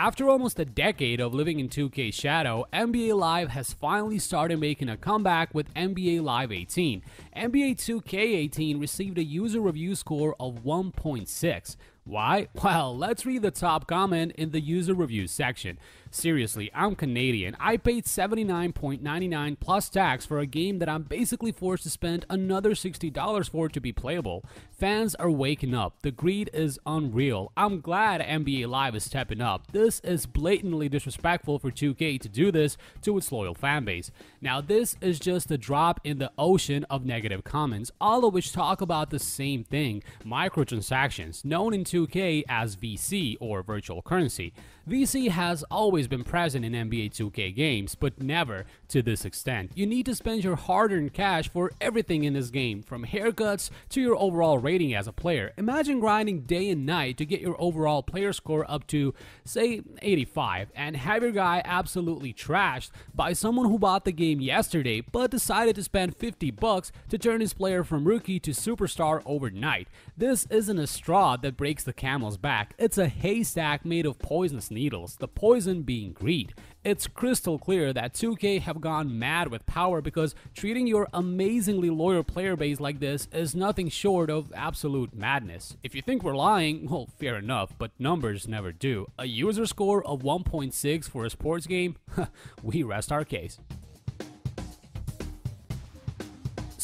After almost a decade of living in 2K's shadow, NBA Live has finally started making a comeback with NBA Live 18. NBA 2K18 received a user review score of 1.6. Why? Well, let's read the top comment in the user review section. Seriously, I'm Canadian. I paid $79.99 plus tax for a game that I'm basically forced to spend another $60 for to be playable. Fans are waking up. The greed is unreal. I'm glad NBA Live is stepping up. This is blatantly disrespectful for 2K to do this to its loyal fanbase. Now, this is just a drop in the ocean of negative comments, all of which talk about the same thing microtransactions, known in 2K as VC or virtual currency. VC has always been present in NBA 2K games, but never to this extent. You need to spend your hard earned cash for everything in this game, from haircuts to your overall rating as a player. Imagine grinding day and night to get your overall player score up to, say, 85, and have your guy absolutely trashed by someone who bought the game yesterday but decided to spend 50 bucks to turn his player from rookie to superstar overnight. This isn't a straw that breaks the camel's back, it's a haystack made of poisonous needles, the poison being greed. It's crystal clear that 2K have gone mad with power because treating your amazingly loyal player base like this is nothing short of absolute madness. If you think we're lying, well, fair enough, but numbers never do. A user score of 1.6 for a sports game? we rest our case.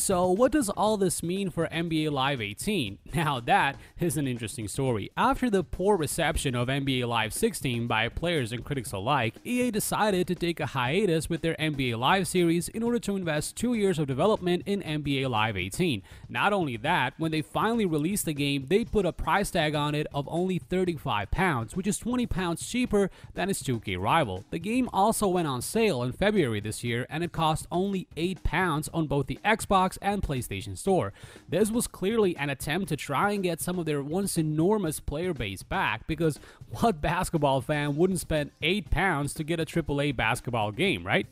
So, what does all this mean for NBA Live 18? Now, that is an interesting story. After the poor reception of NBA Live 16 by players and critics alike, EA decided to take a hiatus with their NBA Live series in order to invest two years of development in NBA Live 18. Not only that, when they finally released the game, they put a price tag on it of only 35 pounds, which is 20 pounds cheaper than its 2K rival. The game also went on sale in February this year, and it cost only 8 pounds on both the Xbox and PlayStation Store. This was clearly an attempt to try and get some of their once enormous player base back because what basketball fan wouldn't spend 8 pounds to get a AAA basketball game, right?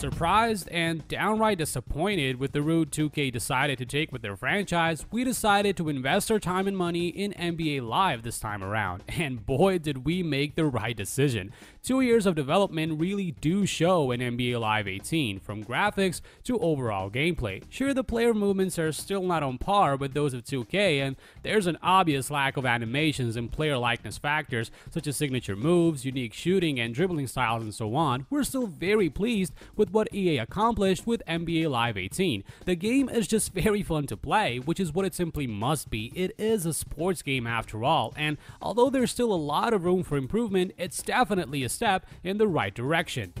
Surprised and downright disappointed with the route 2K decided to take with their franchise, we decided to invest our time and money in NBA Live this time around, and boy did we make the right decision. Two years of development really do show in NBA Live 18, from graphics to overall gameplay. Sure, the player movements are still not on par with those of 2K, and there's an obvious lack of animations and player likeness factors, such as signature moves, unique shooting and dribbling styles, and so on. We're still very pleased with what EA accomplished with NBA Live 18. The game is just very fun to play, which is what it simply must be. It is a sports game after all, and although there's still a lot of room for improvement, it's definitely a step in the right direction.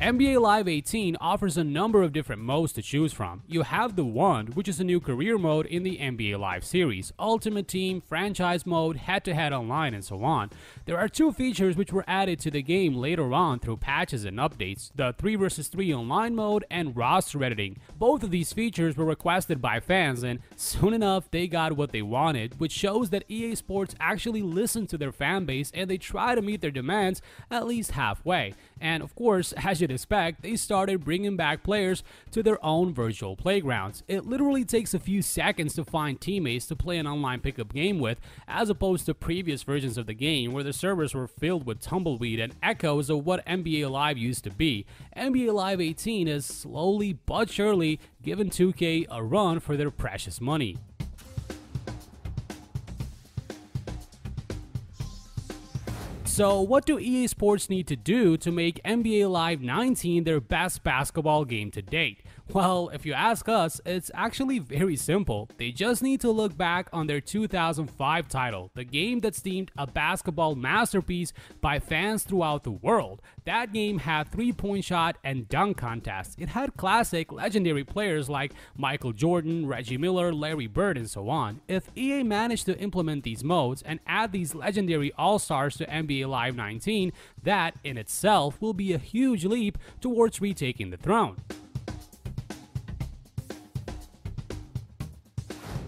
NBA Live 18 offers a number of different modes to choose from. You have the One, which is a new career mode in the NBA Live series, Ultimate Team, Franchise Mode, Head-to-Head Online, and so on. There are two features which were added to the game later on through patches and updates, the 3 vs 3 Online mode and roster editing. Both of these features were requested by fans and soon enough they got what they wanted, which shows that EA Sports actually listened to their fan base and they try to meet their demands at least halfway. And of course, as you'd expect, they started bringing back players to their own virtual playgrounds. It literally takes a few seconds to find teammates to play an online pickup game with, as opposed to previous versions of the game where the servers were filled with tumbleweed and echoes of what NBA Live used to be. NBA Live 18 is slowly but surely giving 2K a run for their precious money. So, what do EA Sports need to do to make NBA Live 19 their best basketball game to date? Well, if you ask us, it's actually very simple. They just need to look back on their 2005 title, the game that's deemed a basketball masterpiece by fans throughout the world. That game had three point shot and dunk contests. It had classic, legendary players like Michael Jordan, Reggie Miller, Larry Bird, and so on. If EA managed to implement these modes and add these legendary all stars to NBA Live 19, that in itself will be a huge leap towards retaking the throne.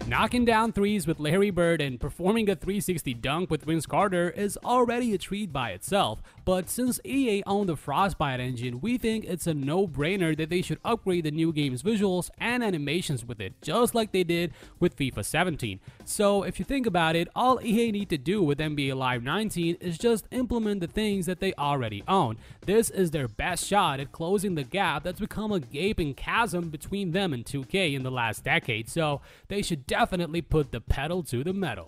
Knocking down threes with Larry Bird and performing a 360 dunk with Vince Carter is already a treat by itself, but since EA owned the Frostbite engine, we think it's a no-brainer that they should upgrade the new game's visuals and animations with it, just like they did with FIFA 17. So if you think about it, all EA need to do with NBA Live 19 is just implement the things that they already own. This is their best shot at closing the gap that's become a gaping chasm between them and 2K in the last decade, so they should definitely put the pedal to the metal.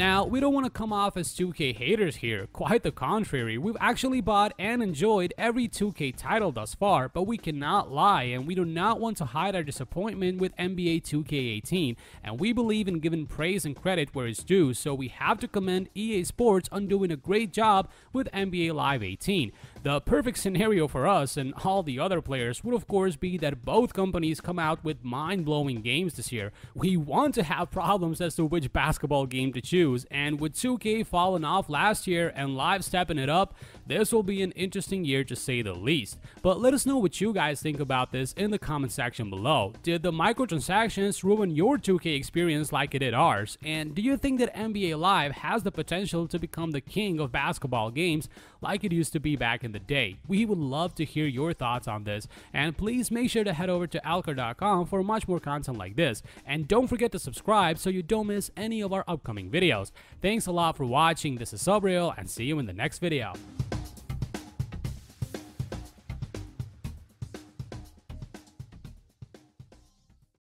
Now, we don't want to come off as 2K haters here, quite the contrary, we've actually bought and enjoyed every 2K title thus far, but we cannot lie and we do not want to hide our disappointment with NBA 2K18, and we believe in giving praise and credit where it's due, so we have to commend EA Sports on doing a great job with NBA Live 18. The perfect scenario for us and all the other players would of course be that both companies come out with mind-blowing games this year. We want to have problems as to which basketball game to choose and with 2K falling off last year and Live stepping it up, this will be an interesting year to say the least. But let us know what you guys think about this in the comment section below. Did the microtransactions ruin your 2K experience like it did ours? And do you think that NBA Live has the potential to become the king of basketball games like it used to be back in the day? We would love to hear your thoughts on this, and please make sure to head over to altchar.com for much more content like this. And don't forget to subscribe so you don't miss any of our upcoming videos. Thanks a lot for watching, this is Subreal, and see you in the next video.